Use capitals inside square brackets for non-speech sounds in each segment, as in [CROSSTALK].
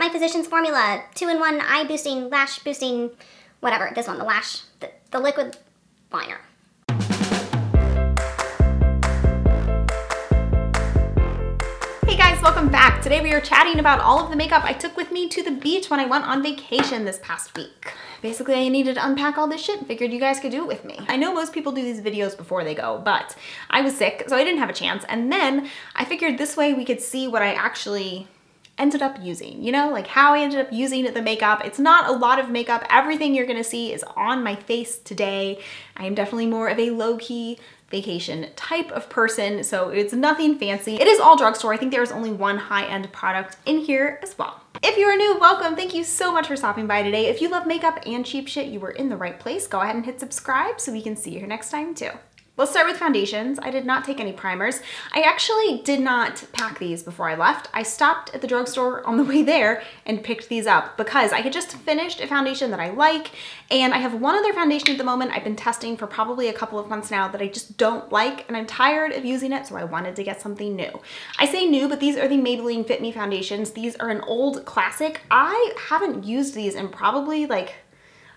my Physicians Formula two-in-one eye boosting, lash boosting, whatever. This one, the lash, the, the liquid liner. Hey guys, welcome back. Today we are chatting about all of the makeup I took with me to the beach when I went on vacation this past week. Basically, I needed to unpack all this shit figured you guys could do it with me. I know most people do these videos before they go, but I was sick, so I didn't have a chance. And then I figured this way we could see what I actually ended up using, you know, like how I ended up using the makeup. It's not a lot of makeup. Everything you're gonna see is on my face today. I am definitely more of a low-key vacation type of person, so it's nothing fancy. It is all drugstore. I think there's only one high-end product in here as well. If you are new, welcome. Thank you so much for stopping by today. If you love makeup and cheap shit, you were in the right place. Go ahead and hit subscribe so we can see you here next time too. Let's start with foundations. I did not take any primers. I actually did not pack these before I left. I stopped at the drugstore on the [LAUGHS] way there and picked these up because I had just finished a foundation that I like and I have one other foundation at the moment I've been testing for probably a couple of months now that I just don't like and I'm tired of using it so I wanted to get something new. I say new but these are the Maybelline Fit Me foundations. These are an old classic. I haven't used these in probably like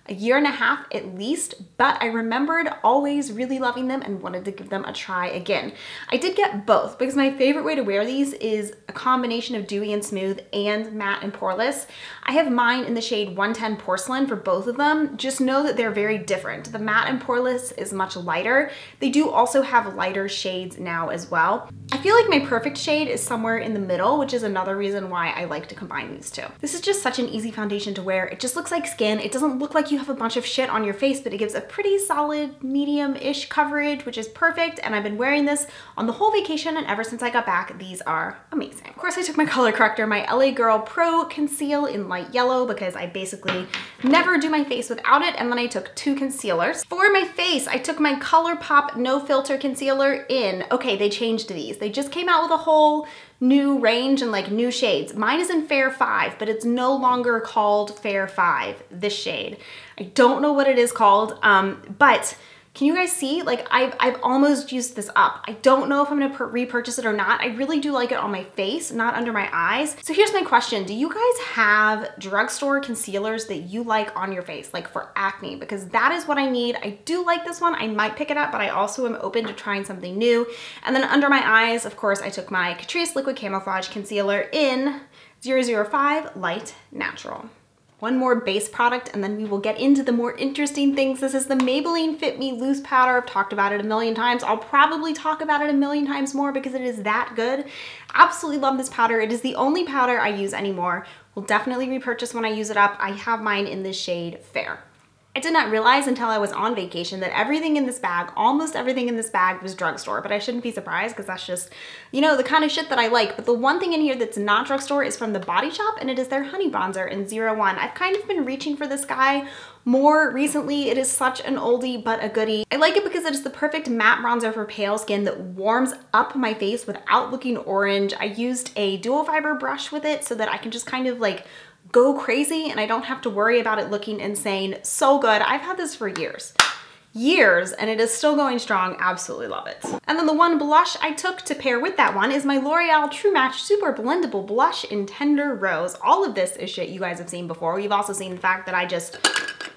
a year and a half at least, but I remembered always really loving them and wanted to give them a try again. I did get both because my favorite way to wear these is a combination of dewy and smooth and matte and poreless. I have mine in the shade 110 Porcelain for both of them. Just know that they're very different. The matte and poreless is much lighter. They do also have lighter shades now as well. I feel like my perfect shade is somewhere in the middle, which is another reason why I like to combine these two. This is just such an easy foundation to wear. It just looks like skin. It doesn't look like you have a bunch of shit on your face, but it gives a pretty solid medium-ish coverage, which is perfect. And I've been wearing this on the whole vacation and ever since I got back, these are amazing. Of course, I took my color corrector, my LA Girl Pro Conceal in light yellow because I basically never do my face without it. And then I took two concealers. For my face, I took my ColourPop No Filter Concealer in. Okay, they changed these. They just came out with a whole new range and like new shades. Mine is in Fair 5, but it's no longer called Fair 5, this shade. I don't know what it is called, um, but can you guys see? Like I've, I've almost used this up. I don't know if I'm gonna repurchase it or not. I really do like it on my face, not under my eyes. So here's my question. Do you guys have drugstore concealers that you like on your face, like for acne? Because that is what I need. I do like this one. I might pick it up, but I also am open to trying something new. And then under my eyes, of course, I took my Catrice Liquid Camouflage Concealer in 005 Light Natural one more base product and then we will get into the more interesting things. This is the Maybelline Fit Me Loose Powder. I've talked about it a million times. I'll probably talk about it a million times more because it is that good. Absolutely love this powder. It is the only powder I use anymore. Will definitely repurchase when I use it up. I have mine in the shade Fair. I did not realize until I was on vacation that everything in this bag, almost everything in this bag was drugstore, but I shouldn't be surprised because that's just, you know, the kind of shit that I like. But the one thing in here that's not drugstore is from the Body Shop and it is their Honey Bronzer in 01. I've kind of been reaching for this guy more recently. It is such an oldie but a goodie. I like it because it is the perfect matte bronzer for pale skin that warms up my face without looking orange. I used a dual fiber brush with it so that I can just kind of like go crazy and I don't have to worry about it looking insane. So good. I've had this for years years and it is still going strong. Absolutely love it. And then the one blush I took to pair with that one is my L'Oreal True Match Super Blendable Blush in Tender Rose. All of this is shit you guys have seen before. You've also seen the fact that I just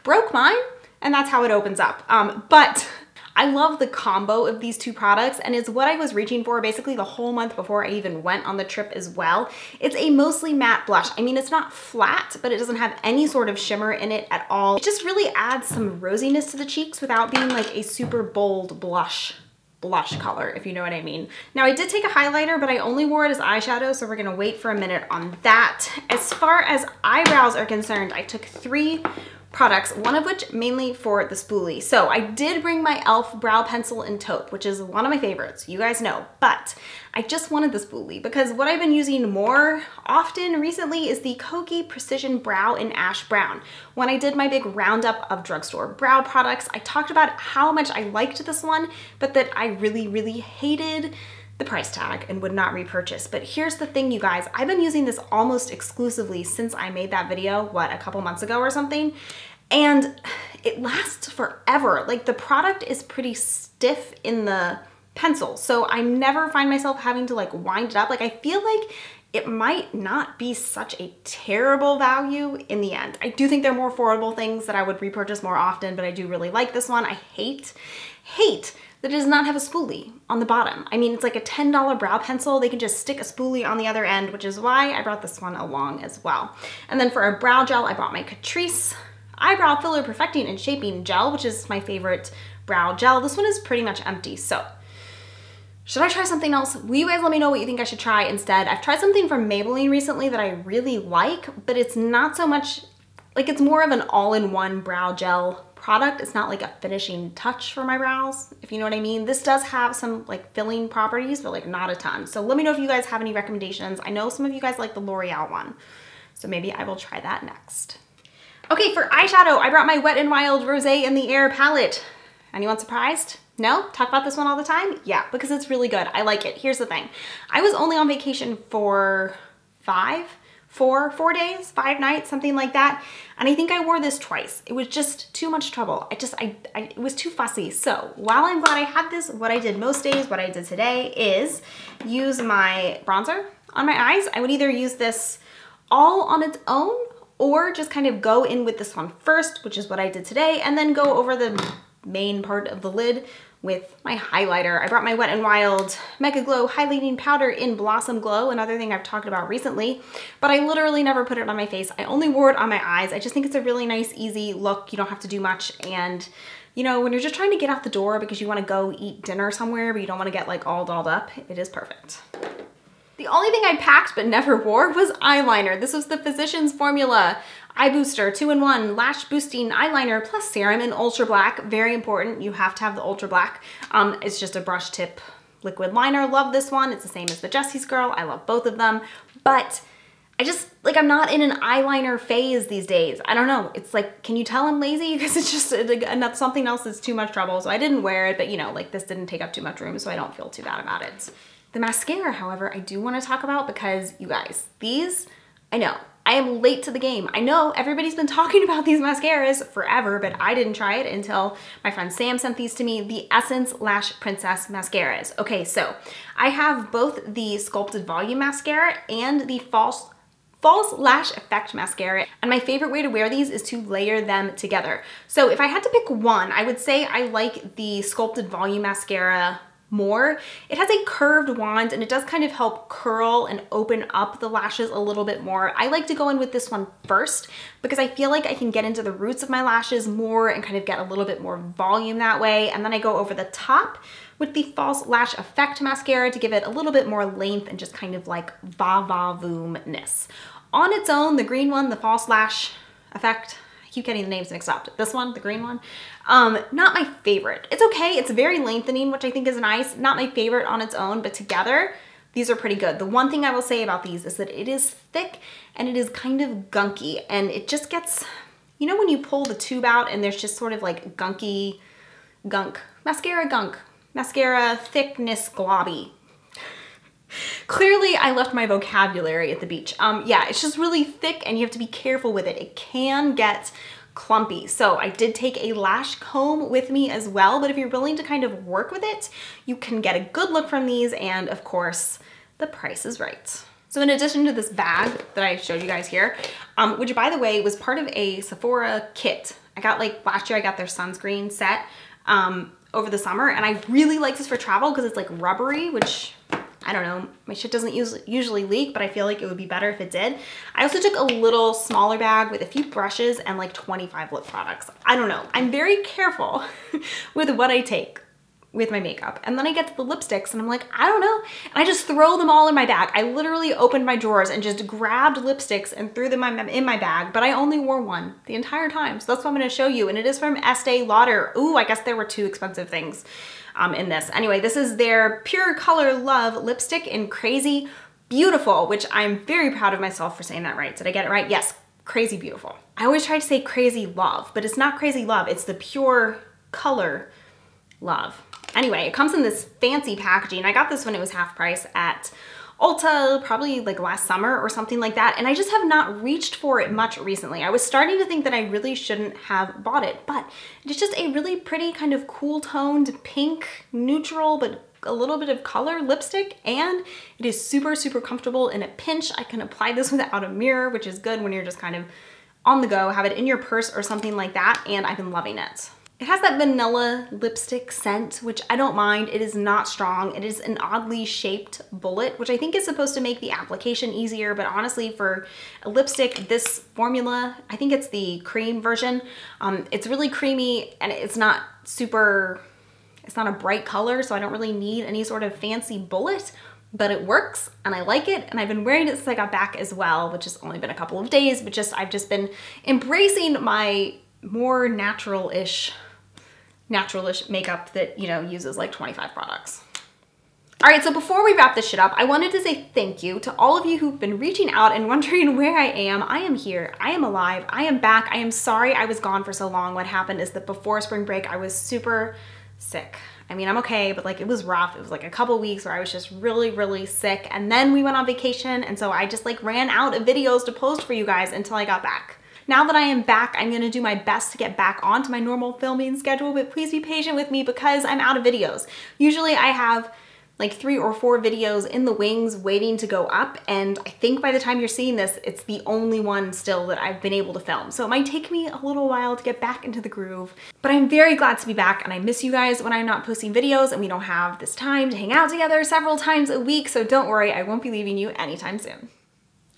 broke mine and that's how it opens up. Um, but I love the combo of these two products and it's what I was reaching for basically the whole month before I even went on the trip as well. It's a mostly matte blush. I mean, it's not flat, but it doesn't have any sort of shimmer in it at all. It just really adds some rosiness to the cheeks without being like a super bold blush blush color, if you know what I mean. Now I did take a highlighter, but I only wore it as eyeshadow, so we're gonna wait for a minute on that. As far as eyebrows are concerned, I took three products, one of which mainly for the spoolie. So I did bring my e.l.f. brow pencil in taupe, which is one of my favorites, you guys know, but I just wanted the spoolie because what I've been using more often recently is the Kokie Precision Brow in Ash Brown. When I did my big roundup of drugstore brow products, I talked about how much I liked this one, but that I really, really hated the price tag and would not repurchase. But here's the thing, you guys, I've been using this almost exclusively since I made that video, what, a couple months ago or something? And it lasts forever. Like the product is pretty stiff in the pencil. So I never find myself having to like wind it up. Like I feel like it might not be such a terrible value in the end. I do think they're more affordable things that I would repurchase more often, but I do really like this one. I hate, hate that does not have a spoolie on the bottom. I mean, it's like a $10 brow pencil. They can just stick a spoolie on the other end, which is why I brought this one along as well. And then for a brow gel, I brought my Catrice Eyebrow Filler Perfecting and Shaping Gel, which is my favorite brow gel. This one is pretty much empty, so should I try something else? Will you guys let me know what you think I should try instead? I've tried something from Maybelline recently that I really like, but it's not so much, like it's more of an all-in-one brow gel product. It's not like a finishing touch for my brows, if you know what I mean. This does have some like filling properties, but like not a ton. So let me know if you guys have any recommendations. I know some of you guys like the L'Oreal one, so maybe I will try that next. Okay, for eyeshadow, I brought my Wet n Wild Rosé in the Air palette. Anyone surprised? No? Talk about this one all the time? Yeah, because it's really good. I like it. Here's the thing. I was only on vacation for five, four, four days, five nights, something like that. And I think I wore this twice. It was just too much trouble. I just, I, I, it was too fussy. So while I'm glad I had this, what I did most days, what I did today is use my bronzer on my eyes. I would either use this all on its own or just kind of go in with this one first, which is what I did today, and then go over the main part of the lid with my highlighter. I brought my Wet n Wild Mega Glow Highlighting Powder in Blossom Glow, another thing I've talked about recently, but I literally never put it on my face. I only wore it on my eyes. I just think it's a really nice, easy look. You don't have to do much, and you know, when you're just trying to get out the door because you wanna go eat dinner somewhere, but you don't wanna get like all dolled up, it is perfect. The only thing I packed but never [LAUGHS] wore was eyeliner. This was the Physicians Formula Eye Booster 2-in-1 Lash Boosting Eyeliner plus Serum in Ultra Black. Very important, you have to have the Ultra Black. Um, it's just a brush tip liquid liner. Love this one. It's the same as the Jesse's Girl. I love both of them. But I just, like, I'm not in an eyeliner phase these days. I don't know. It's like, can you tell I'm lazy? [LAUGHS] Because it's just like, something else is too much trouble. So I didn't wear it, but you know, like this didn't take up too much room, so I don't feel too bad about it. The mascara, however, I do wanna talk about because you guys, these, I know, I am late to the game. I know everybody's been [LAUGHS] talking about these mascaras forever, but I didn't try it until my friend Sam sent these to me, the Essence Lash Princess Mascaras. Okay, so I have both the Sculpted Volume Mascara and the False False Lash Effect Mascara. And my favorite way to wear these is to layer them together. So if I had to pick one, I would say I like the Sculpted Volume Mascara more. It has a curved wand and it does kind of help curl and open up the lashes a little bit more. I like to go in with this one first because I feel like I can get into the roots of my lashes more and kind of get a little bit more volume that way. And then I go over the top with the False Lash Effect Mascara to give it a little bit more length and just kind of like va-va-voom-ness. On its own, the green one, the False Lash Effect, keep getting the names mixed up. This one, the green one, um, not my favorite. It's okay, it's very lengthening, which I think is nice. Not my favorite on its own, but together, these are pretty good. The one thing I will say about these is that it is thick and it is kind of gunky and it just gets, you know when you pull the tube out and there's just sort of like gunky gunk, mascara gunk, mascara thickness globby. Clearly, I left my vocabulary at the beach. Um, yeah, it's just really thick and you have to be careful with it. It can get clumpy. So I did take a lash comb with me as well, but if you're willing to kind of work with it, you can get a good look from these and of course, the price is right. So in addition to this bag that I showed you guys here, um, which by the way was part of a Sephora kit. I got like, last year I got their sunscreen set um, over the summer and I really like this for travel because it's like rubbery, which I don't know, my shit doesn't usually leak, but I feel like it would be better if it did. I also took a little smaller bag with a few brushes and like 25 lip products. I don't know, I'm very careful [LAUGHS] with what I take with my makeup. And then I get to the lipsticks and I'm like, I don't know. And I just throw them all in my bag. I literally opened my drawers and just grabbed lipsticks and threw them in my bag, but I only wore one the entire time. So that's what I'm gonna show you. And it is from Estee Lauder. Ooh, I guess there were two expensive things um, in this. Anyway, this is their Pure Color Love lipstick in Crazy Beautiful, which I'm very proud of myself for saying that right. Did I get it right? Yes, Crazy Beautiful. I always try to say Crazy Love, but it's not Crazy Love. It's the Pure Color Love. Anyway, it comes in this fancy packaging. I got this when it was half price at Ulta probably like last summer or something like that. And I just have not reached for it much recently. I was starting to think that I really shouldn't have bought it, but it's just a really pretty kind of cool toned pink, neutral, but a little bit of color lipstick and it is super, super comfortable in a pinch. I can apply this [LAUGHS] without a mirror, which is good when you're just kind of on the go, have it in your purse or something like that, and I've been loving it. It has that vanilla lipstick scent, which I don't mind. It is not strong. It is an oddly shaped bullet, which I think is supposed to make the application easier, but honestly for a lipstick, this formula, I think it's the cream version, um, it's really creamy and it's not super, it's not a bright color, so I don't really need any sort of fancy bullet, but it works and I like it and I've been wearing it since I got back as well, which has only been a couple of days, but just I've just been embracing my more natural-ish naturalish makeup that, you know, uses like 25 products. All right, so before we wrap this shit up, I wanted to say thank you to all of you who've been reaching out and [LAUGHS] wondering where I am. I am here, I am alive, I am back. I am sorry I was gone for so long. What happened is that before spring break, I was super sick. I mean, I'm okay, but like it was rough. It was like a couple weeks where I was just really, really sick. And then we went on vacation. And so I just like ran out of videos to post for you guys until I got back. Now that I am back, I'm gonna do my best to get back onto my normal filming schedule, but please be patient with me because I'm out of videos. Usually I have like three or four videos in the wings waiting to go up and I think by the time you're seeing this it's the only one still that I've been able to film so it might take me a little while to get back into the groove but I'm very glad to be back and I miss you guys when I'm not posting videos and we don't have this time to hang out together several times a week so don't worry I won't be leaving you anytime soon.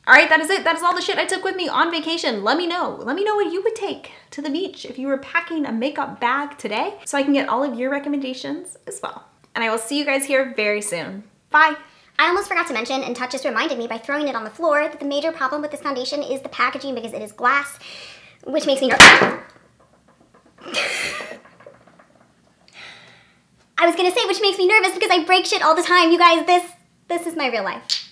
All right, that is it. That is all the shit I took with me on vacation. Let me know. Let me know what you would take to the beach if you were packing a makeup bag today so I can get all of your recommendations as well. And I will see you guys here very soon. Bye. I almost forgot to mention, and Tut just reminded me by throwing it on the floor, that the major problem with this foundation is the packaging because it is glass, which makes me nervous. [LAUGHS] I was gonna say, which makes me nervous because I break shit all the time. You guys, this, this is my real life.